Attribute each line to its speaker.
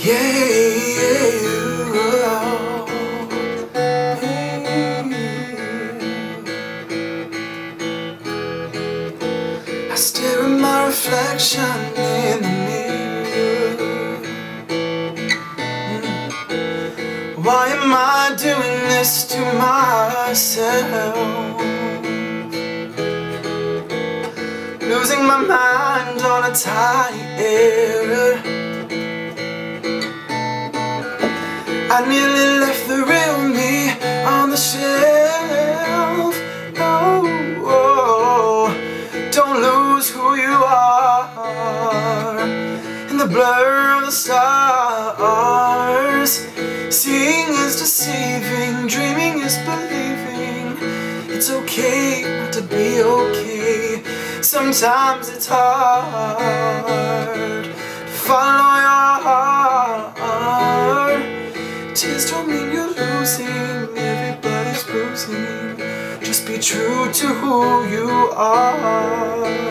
Speaker 1: I stare at my reflection in the mirror Why am I doing this to myself? Losing my mind I nearly left the real me on the shelf. Oh, oh, Don't lose who you are. In the blur of the stars Seeing is deceiving, dreaming is believing. It's okay not to be okay. Sometimes it's hard to follow Tears don't mean you're losing, everybody's losing Just be true to Who you are